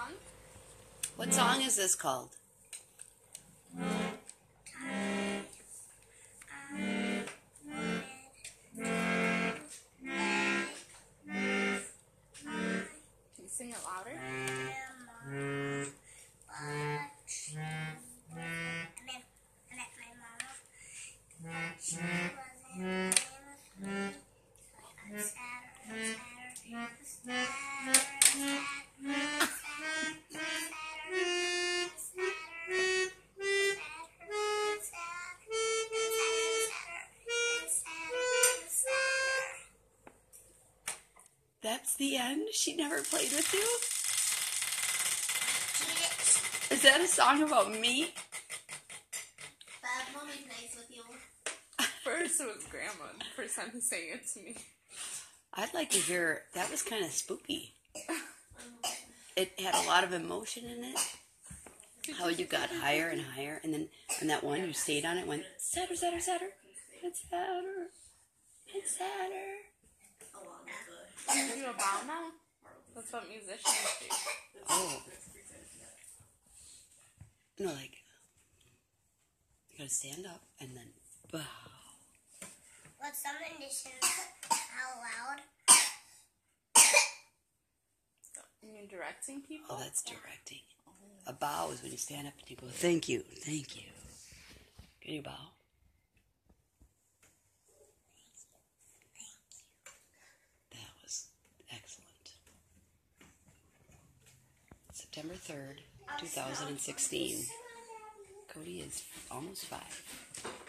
song? What song is this called? Can you sing it louder? That's the end? She never played with you? Is that a song about me? Bad mommy plays with you. First it was Grandma. The first time he sang it to me. I'd like to hear. That was kind of spooky. It had a lot of emotion in it. How you got higher and higher, and then on that one you stayed on it, went sadder, sadder, sadder. It's sadder. It's sadder. Can you do a bow now? That's what musicians do. Oh. No, like you gotta stand up and then bow. What's some conditions out loud? You mean directing people? Oh, that's directing. A bow is when you stand up and you go, thank you, thank you. Can you bow? That was excellent. September 3rd, 2016. Cody is almost five.